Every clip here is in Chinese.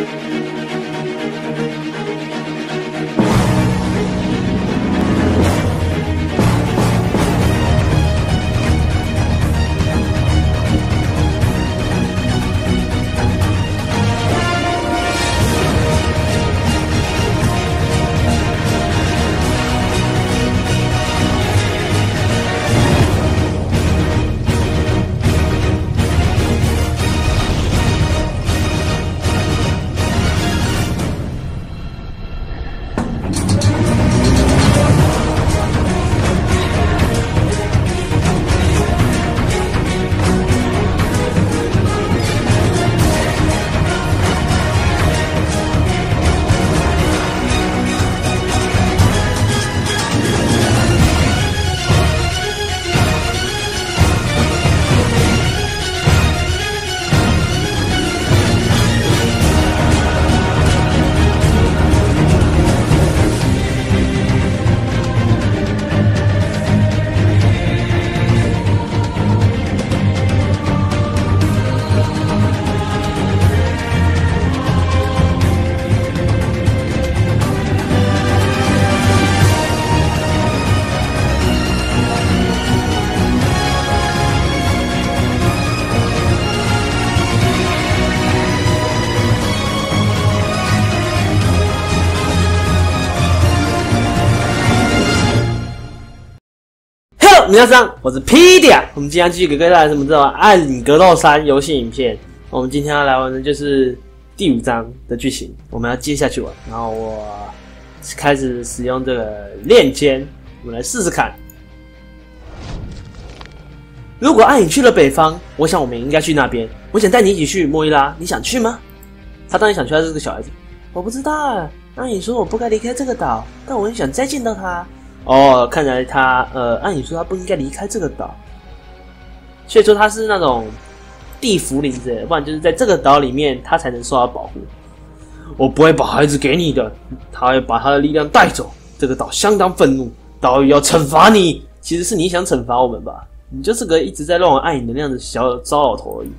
Música 大家好，我是 P D A，，我们今天继续给各位带来什么？知道吗？暗格斗三游戏影片。我们今天要来玩的就是第五章的剧情，我们要接下去玩。然后我开始使用这个链接，我们来试试看。如果暗影去了北方，我想我们应该去那边。我想带你一起去。莫伊拉，你想去吗？他当然想去，他是个小孩子。我不知道。暗影说我不该离开这个岛，但我很想再见到他。哦，看来他呃，按理说他不应该离开这个岛，所以说他是那种地茯苓之类，不然就是在这个岛里面他才能受到保护。我不会把孩子给你的，他会把他的力量带走。这个岛相当愤怒，岛屿要惩罚你。其实是你想惩罚我们吧？你就是个一直在乱玩暗影能量的小糟老头而已。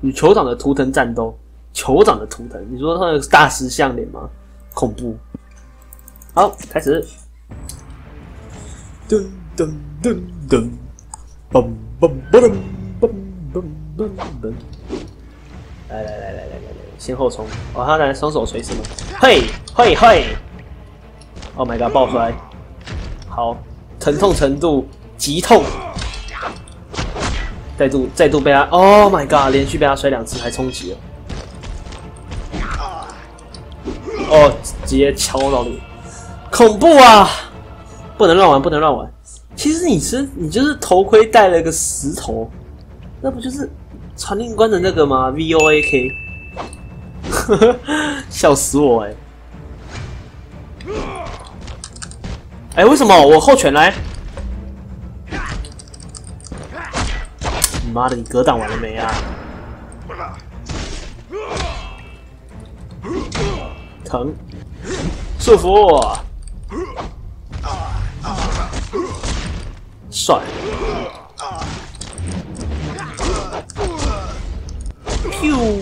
与酋长的图腾战斗，酋长的图腾，你说他那个大石像脸吗？恐怖。好，开始。噔噔噔噔，嘣嘣嘣嘣嘣嘣嘣！来来来来来来来，先后冲！哦，他来双手锤是吗？嘿嘿嘿！Oh my god，爆摔！好，疼痛程度极痛！再度再度被他，Oh my god，连续被他摔两次，还冲击了！哦，直接敲到你，恐怖啊！不能乱玩，不能乱玩。其实你是你就是头盔戴了个石头，那不就是传令官的那个吗？V O A K，笑死我哎！哎，为什么我后拳来？妈的，你格挡完了没啊？疼，束缚我。帅！咻！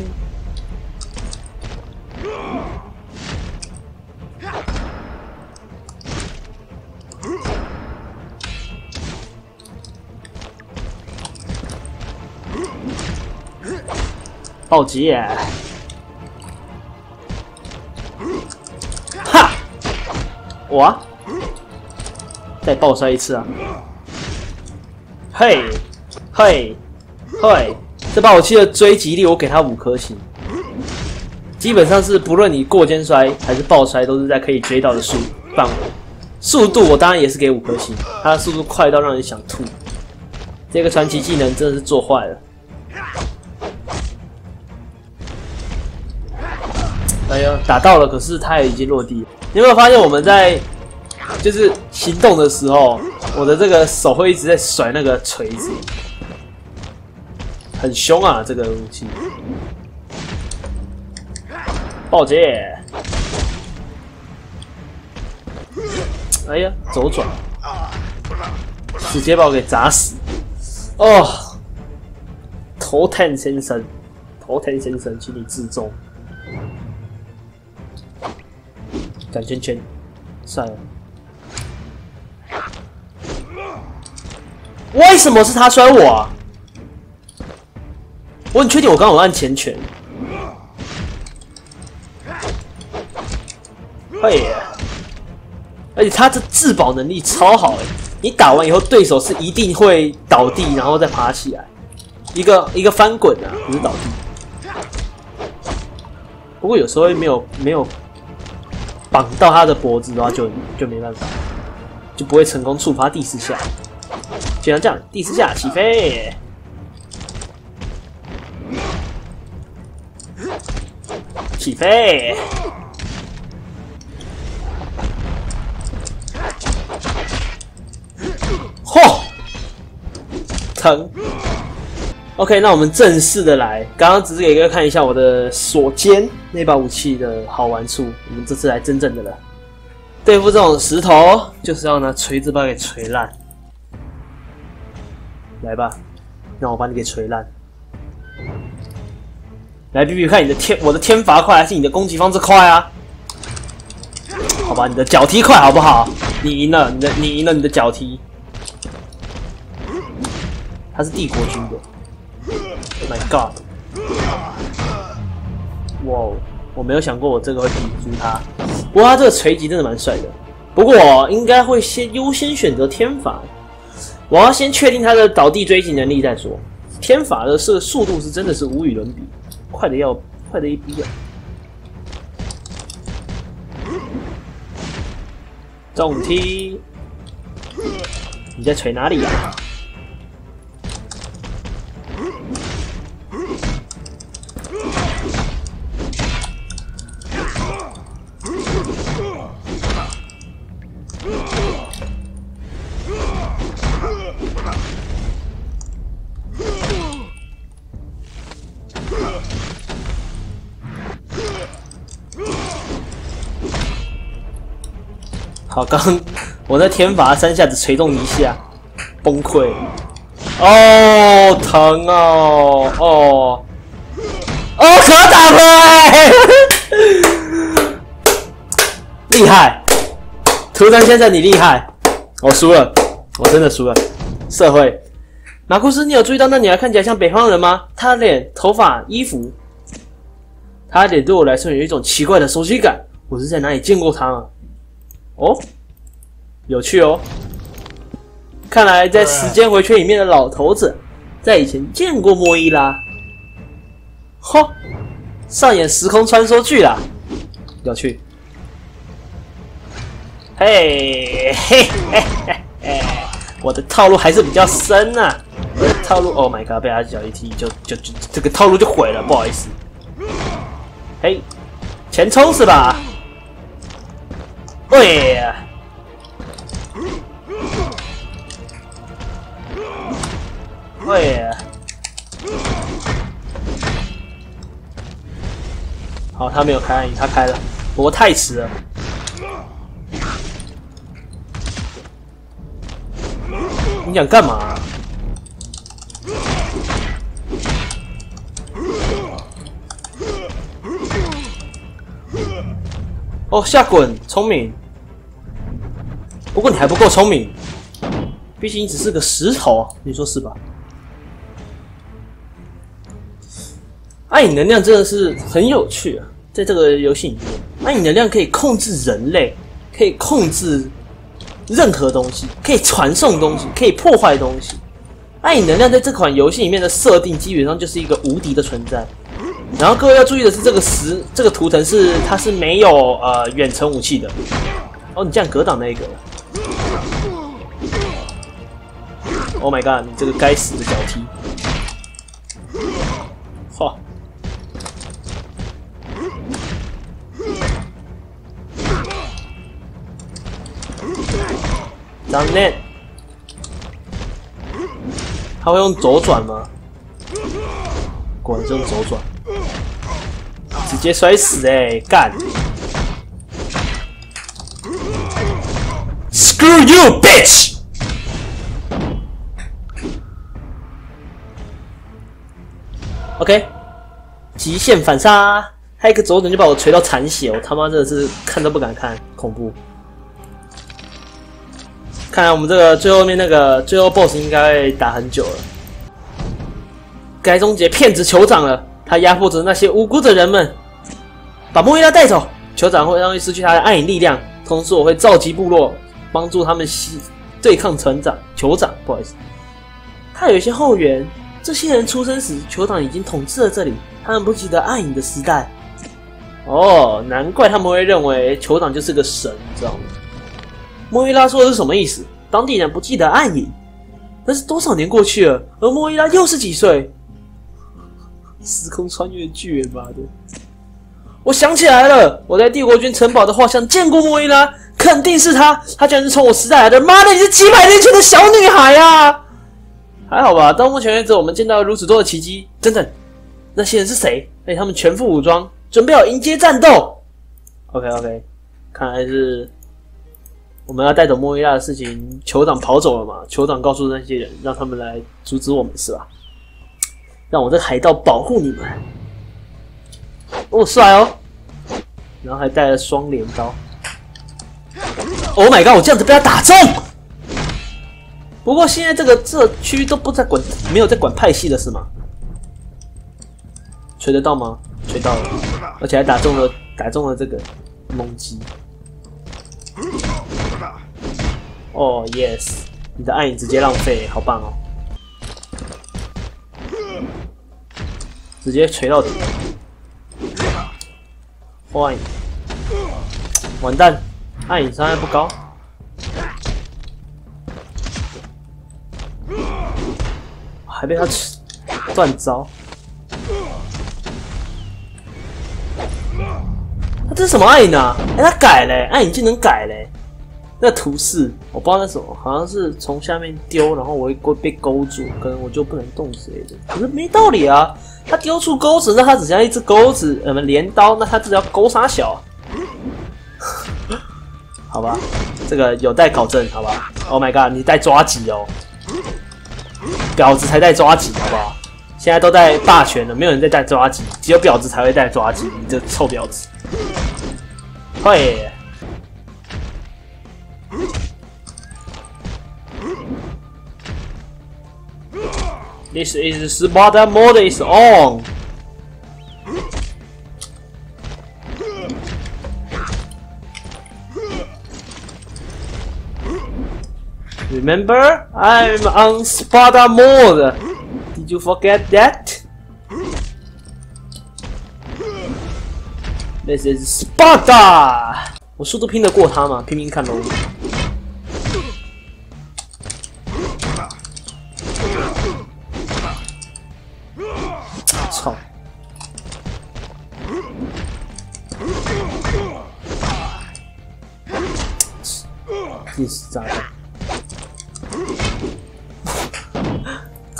暴击！哈！我啊再暴摔一次啊！嘿，嘿，嘿！这把武器的追击力，我给他五颗星。基本上是不论你过肩摔还是爆摔，都是在可以追到的速范围。速度我当然也是给五颗星，他的速度快到让人想吐。这个传奇技能真的是做坏了。哎呀，打到了，可是他也已经落地。你有没有发现我们在就是行动的时候？我的这个手会一直在甩那个锤子，很凶啊！这个武器，暴接！哎呀，左转，直接把我给砸死！哦，头疼先生，头疼先生，请你自重。转圈圈，算了。为什么是他摔我啊？我很确定我刚刚按前拳。会，而且他这自保能力超好哎！你打完以后，对手是一定会倒地，然后再爬起来，一个一个翻滚啊，不是倒地。不过有时候没有没有绑到他的脖子的话，就就没办法，就不会成功触发第四下。就像这样，第四下起飞，起飞，嚯，疼。OK，那我们正式的来，刚刚只是给各位看一下我的锁尖那把武器的好玩处，我们这次来真正的了。对付这种石头，就是要拿锤子把它给锤烂。来吧，让我把你给锤烂。来比比看，你的天，我的天罚快还是你的攻击方式快啊？好吧，你的脚踢快好不好？你赢了，你的你赢了，你的脚踢。他是帝国军的 my god！哇，我没有想过我这个会抵住他。不过他这个锤击真的蛮帅的。不过应该会先优先选择天法。我要先确定他的倒地追击能力再说。天法的射速度是真的是无与伦比，快的要快的一逼啊！重踢，你在锤哪里呀？好，刚我在天罚三下子锤中一下，崩溃。哦，疼哦，哦，哦，可打败，厉害，涂山先生你厉害，我输了，我真的输了。社会，马库斯，你有注意到那女孩看起来像北方人吗？她的脸、头发、衣服，她的脸对我来说有一种奇怪的熟悉感，我是在哪里见过她吗？哦，有趣哦！看来在时间回圈里面的老头子，在以前见过莫伊拉。嚯，上演时空穿梭剧啦，有趣！嘿嘿嘿嘿嘿，我的套路还是比较深呐。套路，Oh my god！被他脚一踢，就就就这个套路就毁了，不好意思。嘿，前冲是吧？喂！喂！好，他没有开暗影，他开了，不过太迟了。你想干嘛？哦，下滚，聪明。不过你还不够聪明，毕竟你只是个石头，你说是吧？暗影能量真的是很有趣啊，在这个游戏里面，暗影能量可以控制人类，可以控制任何东西，可以传送东西，可以破坏东西。暗影能量在这款游戏里面的设定基本上就是一个无敌的存在。然后各位要注意的是，这个石这个图腾是它是没有呃远程武器的。哦，你这样格挡那一个。Oh my god！你这个该死的脚踢！嚯！张念，他会用左转吗？果然是用左转，直接摔死哎！干！Screw you, bitch！OK，极限反杀，他一个左转就把我锤到残血，我他妈真的是看都不敢看，恐怖。看来我们这个最后面那个最后 BOSS 应该会打很久了。该终结骗子酋长了，他压迫着那些无辜的人们，把莫伊拉带走。酋长会让失去他的暗影力量，同时我会召集部落，帮助他们吸对抗船长酋长。不好意思，他有一些后援。这些人出生时，酋长已经统治了这里，他们不记得暗影的时代。哦，难怪他们会认为酋长就是个神，你知道吗？莫伊拉说的是什么意思？当地人不记得暗影，但是多少年过去了，而莫伊拉又是几岁？时空穿越剧，妈的！我想起来了，我在帝国军城堡的画像见过莫伊拉，肯定是他，他居然是从我时代来的！妈的，你是几百年前的小女孩啊！还好吧，到目前为止，我们见到如此多的奇迹。等等，那些人是谁？哎，他们全副武装，准备好迎接战斗。OK，OK，看来是我们要带走莫伊拉的事情，酋长跑走了嘛？酋长告诉那些人，让他们来阻止我们，是吧？让我这海盗保护你们。哦，帅哦！然后还带了双镰刀。Oh my god！我这样子被他打中。不过现在这个这区都不在管，没有在管派系的是吗？锤得到吗？锤到了，而且还打中了，打中了这个猛鸡。哦，yes！你的暗影直接浪费，好棒哦！直接锤到底。坏，完蛋！暗影伤害不高，还被他吃断招。他这是什么暗影啊？哎，他改嘞，暗影技能改嘞。那图示我不知道那什么，好像是从下面丢，然后我会被勾住，可能我就不能动之类的。可是没道理啊！他丢出钩子，那他只像一只钩子，呃，镰刀，那他只要钩杀小。好吧，这个有待考证，好吧。Oh my god，你带抓戟哦，婊子才带抓戟，好不好？现在都在霸权了，没有人在带抓戟，只有婊子才会带抓戟，你这臭婊子！会。This is Sparta mode is on. Remember, I'm on Sparta mode. Did you forget that? This is Sparta. 我速度拼得过他吗？拼拼看喽。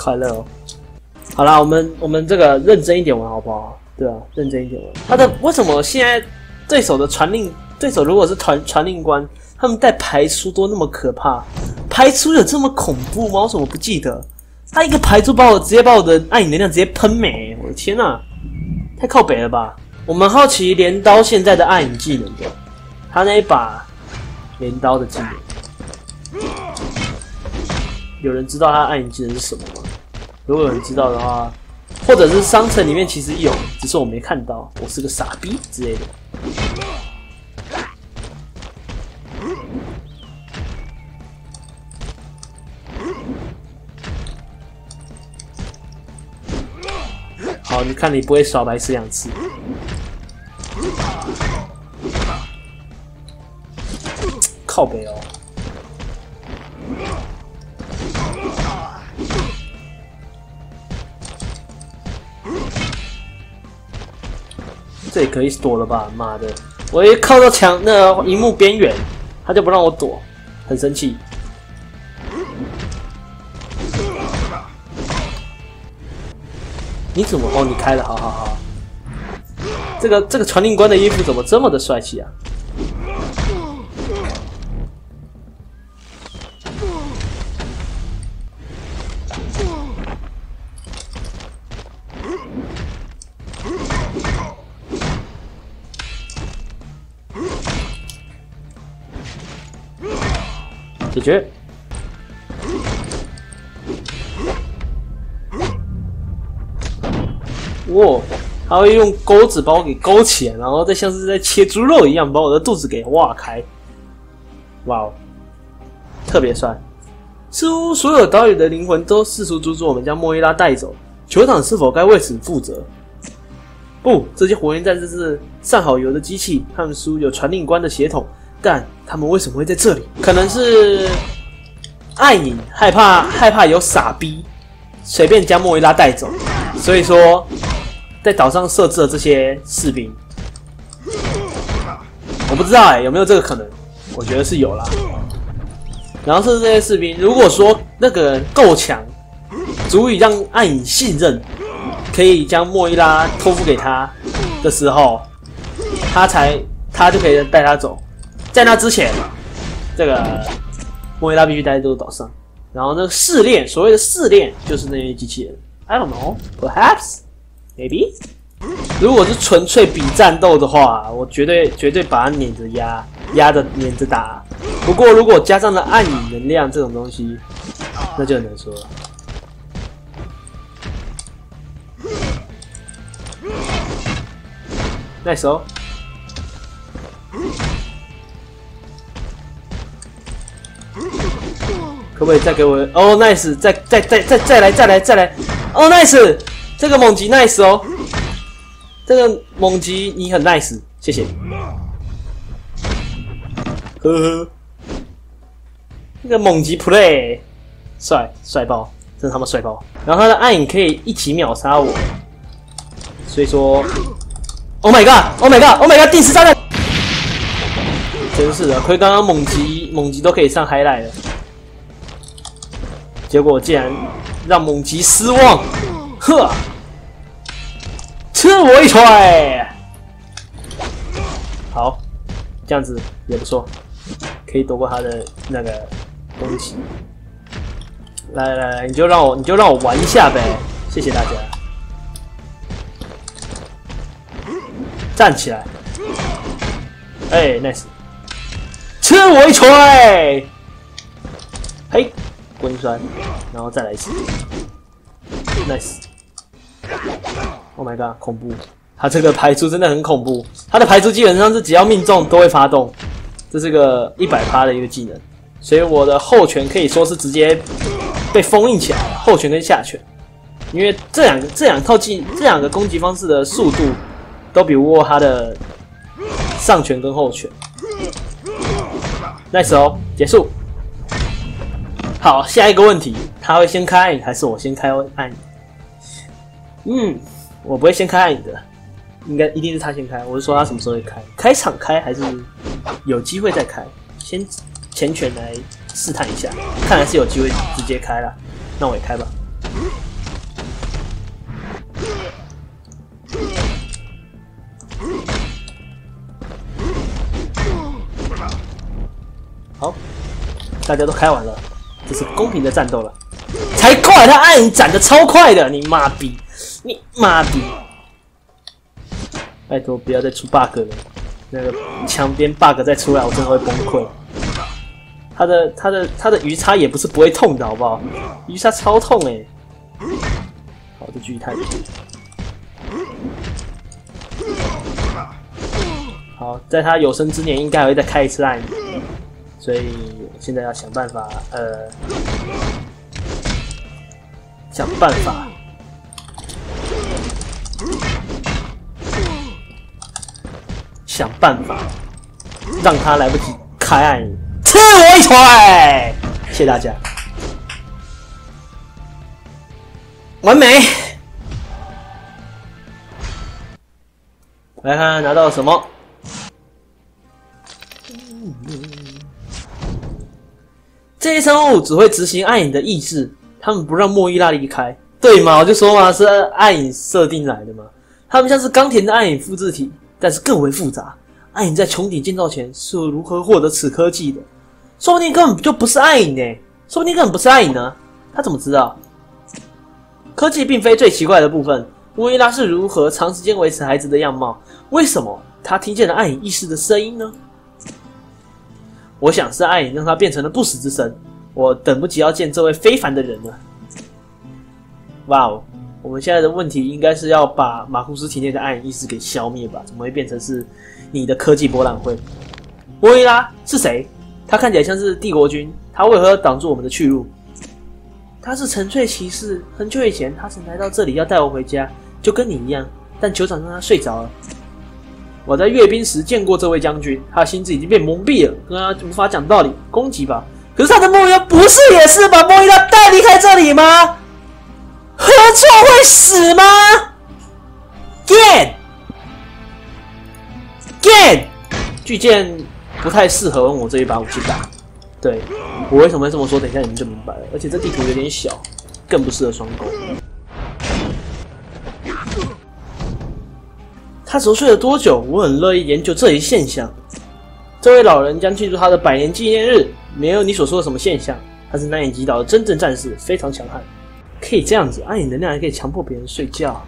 快乐哦！好啦，我们我们这个认真一点玩好不好？对啊，认真一点玩。他的为什么现在对手的传令对手如果是传传令官，他们带排出都那么可怕？排出有这么恐怖吗？我怎么不记得？他一个排出把我直接把我的暗影能量直接喷没！我的天呐，太靠北了吧！我们好奇镰刀现在的暗影技能的，他那一把镰刀的技能。有人知道他暗影技能是什么吗？如果有人知道的话，或者是商城里面其实有，只是我没看到，我是个傻逼之类的。好，你看你不会耍白痴两次，靠北哦。这也可以躲了吧？妈的！我一靠到墙那个荧幕边缘，他就不让我躲，很生气。你怎么？哦，你开的，好好好。这个这个传令官的衣服怎么这么的帅气啊？决。哇，他会用钩子把我给勾起来，然后再像是在切猪肉一样把我的肚子给挖开。哇哦，特别帅！似乎所有岛屿的灵魂都试图阻止我们将莫伊拉带走，酋长是否该为此负责？不，这些火焰战士是上好油的机器，他们输有传令官的血统，但他们为什么会在这里？可能是暗影害怕害怕有傻逼随便将莫伊拉带走，所以说。在岛上设置了这些士兵，我不知道哎，有没有这个可能？我觉得是有啦。然后设置这些士兵，如果说那个人够强，足以让暗影信任，可以将莫伊拉托付给他的时候，他才他就可以带他走。在那之前，这个莫伊拉必须待在这个岛上。然后那个试炼，所谓的试炼，就是那些机器人。I don't know, perhaps. maybe，如果是纯粹比战斗的话，我绝对绝对把它撵着压，压着撵着打。不过如果加上了暗影能量这种东西，那就很难说了。nice 哦，可不可以再给我？哦，nice，再再再再再来再来再来，哦，nice。这个猛吉 nice 哦，这个猛吉你很 nice，谢谢。呵呵，这个猛吉 play 帅帅爆，真他妈帅爆！然后他的暗影可以一起秒杀我，所以说，Oh my god，Oh my god，Oh my god，第十炸弹，真是的，亏刚刚猛吉猛吉都可以上 high 来了，结果竟然让猛吉失望。呵，吃我一锤！好，这样子也不错，可以躲过他的那个东西。来来来，你就让我，你就让我玩一下呗！谢谢大家。站起来！哎，nice！吃我一锤！嘿，滚栓，然后再来一次，nice！Oh my god，恐怖！他这个排出真的很恐怖。他的排出基本上是只要命中都会发动，这是个一百趴的一个技能，所以我的后拳可以说是直接被封印起来了。后拳跟下拳，因为这两个这两套技这两个攻击方式的速度都比不过他的上拳跟后拳。Nice 哦，结束。好，下一个问题，他会先开还是我先开按？嗯，我不会先开暗影的，应该一定是他先开。我是说他什么时候会开？开场开还是有机会再开？先前拳来试探一下，看来是有机会直接开了，那我也开吧。好，大家都开完了，这是公平的战斗了。才快，他暗影斩的超快的，你妈逼！你妈逼！拜托不要再出 bug 了，那个墙边 bug 再出来，我真的会崩溃。他的他的他的鱼叉也不是不会痛的，好不好？鱼叉超痛哎！好，这距离太。好，在他有生之年应该会再开一次暗影，所以现在要想办法，呃，想办法。想办法让他来不及开暗影，吃我一锤！谢谢大家，完美。来看看拿到什么？这些生物只会执行暗影的意志，他们不让莫伊拉离开，对吗？我就说嘛，是暗影设定来的嘛。他们像是钢铁的暗影复制体。但是更为复杂。暗影在穹顶建造前是如何获得此科技的？说不定根本就不是暗影呢，说不定根本不是暗影呢。他怎么知道？科技并非最奇怪的部分。莫伊拉是如何长时间维持孩子的样貌？为什么他听见了暗影意识的声音呢？我想是暗影让他变成了不死之身。我等不及要见这位非凡的人了。哇哦！我们现在的问题应该是要把马库斯体内的暗影意识给消灭吧？怎么会变成是你的科技博览会？莫伊拉是谁？他看起来像是帝国军，他为何要挡住我们的去路？他是沉睡骑士，很久以前他曾来到这里要带我回家，就跟你一样，但酋长让他睡着了。我在阅兵时见过这位将军，他的心智已经被蒙蔽了，跟他无法讲道理。攻击吧！可是他的梦魇不是也是把莫伊拉带离开这里吗？喝错会死吗？Gain，Gain，巨剑不太适合用我这一把武器打。对我为什么会这么说？等一下你们就明白了。而且这地图有点小，更不适合双攻。他熟睡了多久？我很乐意研究这一现象。这位老人将庆祝他的百年纪念日。没有你所说的什么现象。他是难以击倒的真正战士，非常强悍。可以这样子，暗影能量还可以强迫别人睡觉，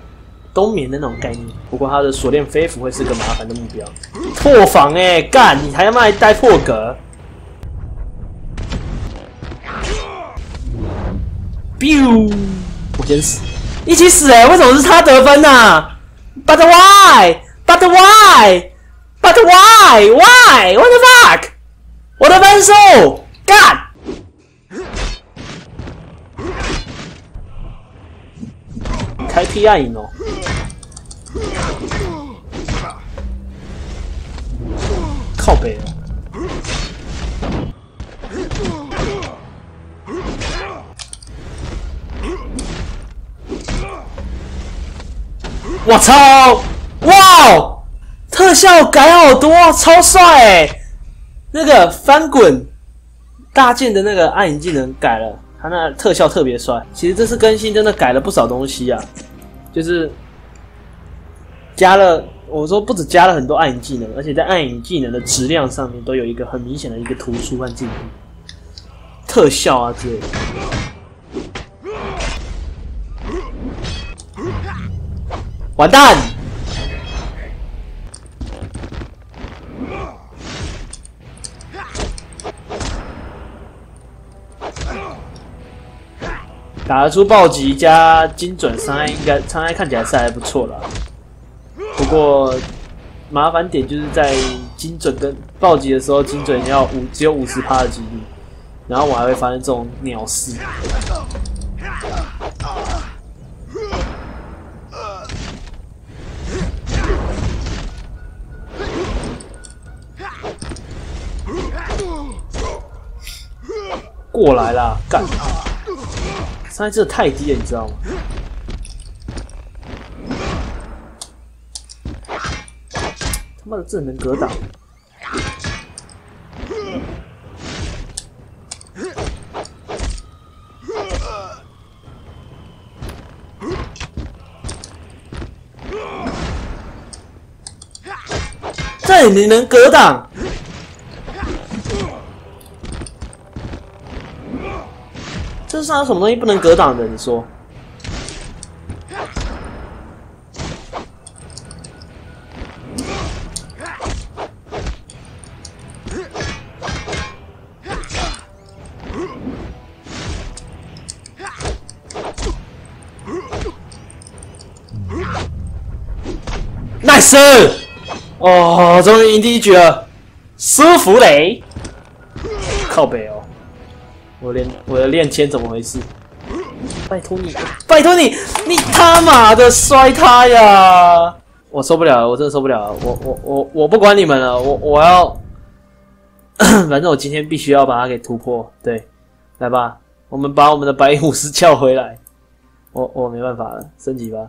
冬眠的那种概念。不过他的锁链飞斧会是个麻烦的目标。破防哎，干！你还要卖带破格？biu！我先死，一起死哎！为什么是他得分呢？But why？But why？But why？Why？What the fuck？我的分数，干！开 P 暗影哦，靠北我操！哇，特效改好多，超帅哎！那个翻滚大剑的那个暗影技能改了，他那特效特别帅。其实这次更新真的改了不少东西啊，就是加了，我说不止加了很多暗影技能，而且在暗影技能的质量上面都有一个很明显的一个突出和进步，特效啊之类的。完蛋！打得出暴击加精准伤害，应该伤害看起来是还不错啦。不过麻烦点就是在精准跟暴击的时候，精准要五只有五十趴的几率，然后我还会发生这种鸟事。过来啦，干他！伤害真的太低了，你知道吗？他妈的，这能格挡？这你能格挡？这上有什么东西不能格挡的？你说？Nice！哦，终于赢第一局了，舒服嘞！靠北。我练我的练签怎么回事？拜托你，拜托你，你他妈的摔他呀！我受不了了，我真的受不了了！我我我我不管你们了，我我要，反正我今天必须要把它给突破。对，来吧，我们把我们的白武士叫回来。我我没办法了，升级吧。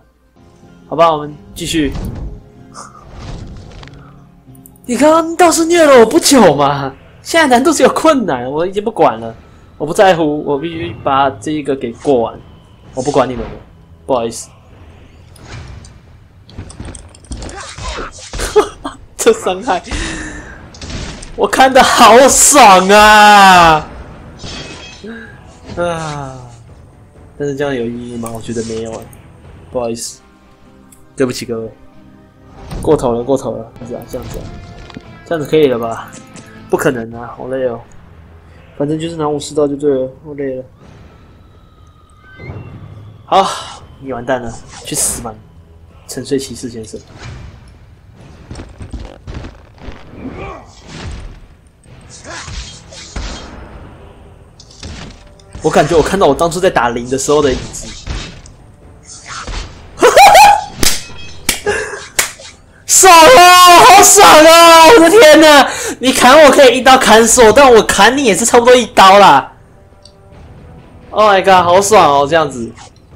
好吧，我们继续。你刚刚倒是虐了我不久嘛，现在难度是有困难，我已经不管了。我不在乎，我必须把这一个给过完。我不管你们了，不好意思。这伤害，我看的好爽啊！啊！但是这样有意义吗？我觉得没有啊，不好意思，对不起各位，过头了，过头了，这样这样子，这样子可以了吧？不可能啊，好累哦。反正就是拿武士刀就对了，我累了。好，你完蛋了，去死吧，沉睡骑士先生。我感觉我看到我当初在打零的时候的影子。爽啊，好爽啊！我的天哪，你砍我可以一刀砍死我，但我砍你也是差不多一刀啦。Oh my god，好爽哦，这样子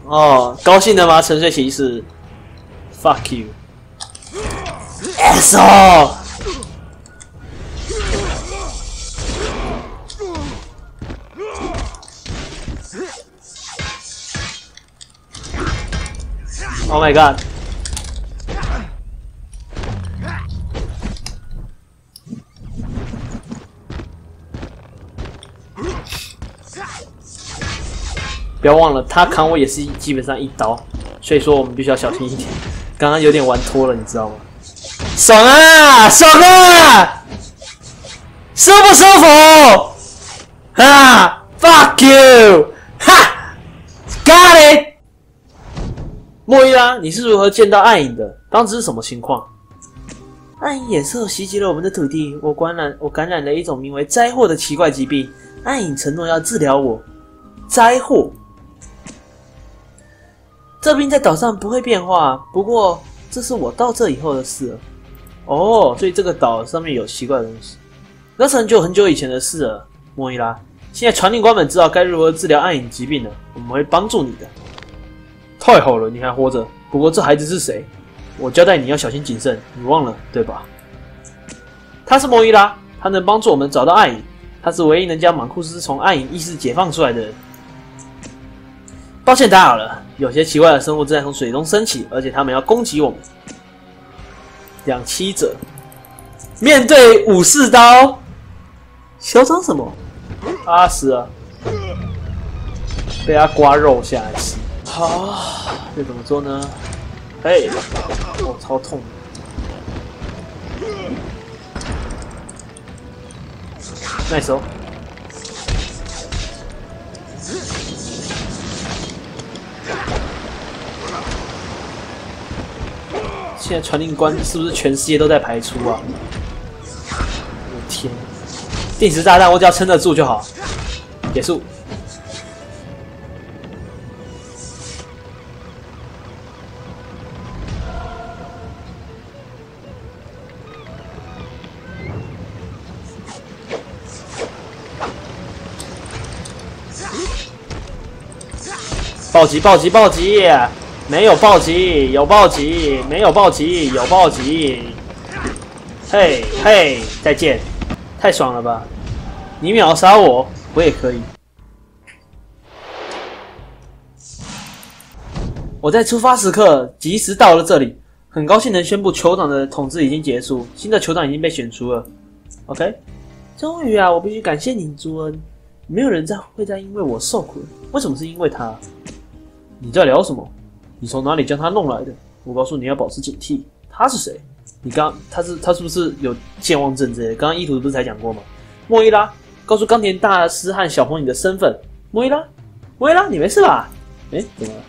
哦，高兴的吗？沉睡骑士，Fuck you，asshole。Oh my god！不要忘了，他砍我也是基本上一刀，所以说我们必须要小心一点。刚刚有点玩脱了，你知道吗？爽啊，爽啊，舒不舒服？啊，fuck you，哈，got it。莫伊拉，你是如何见到暗影的？当时是什么情况？暗影野兽袭击了我们的土地，我感染我感染了一种名为灾祸的奇怪疾病。暗影承诺要治疗我。灾祸？这病在岛上不会变化，不过这是我到这以后的事了。哦，所以这个岛上面有奇怪的东西，那是很久很久以前的事了。莫伊拉，现在传令官们知道该如何治疗暗影疾病了，我们会帮助你的。太好了，你还活着。不过这孩子是谁？我交代你要小心谨慎，你忘了对吧？他是莫伊拉，他能帮助我们找到暗影。他是唯一能将马库斯从暗影意识解放出来的人。抱歉打扰了，有些奇怪的生物正在从水中升起，而且他们要攻击我们。两栖者面对武士刀，嚣张什么？啊死了，被他刮肉下来吃。好，这怎么做呢？嘿，我超痛！耐手。现在传令官是不是全世界都在排出啊？我天！定时炸弹，我只要撑得住就好。结束。暴击！暴击！暴击！没有暴击，有暴击；没有暴击，有暴击。嘿，嘿，再见！太爽了吧！你秒杀我，我也可以。我在出发时刻及时到了这里，很高兴能宣布酋长的统治已经结束，新的酋长已经被选出了。OK，终于啊，我必须感谢您，朱恩。没有人再会再因为我受苦，为什么是因为他？你在聊什么？你从哪里将他弄来的？我告诉你要保持警惕。他是谁？你刚他是他是不是有健忘症之类？刚刚意图不是才讲过吗？莫伊拉，告诉冈田大师和小红你的身份。莫伊拉，莫伊拉，你没事吧？哎，怎么了？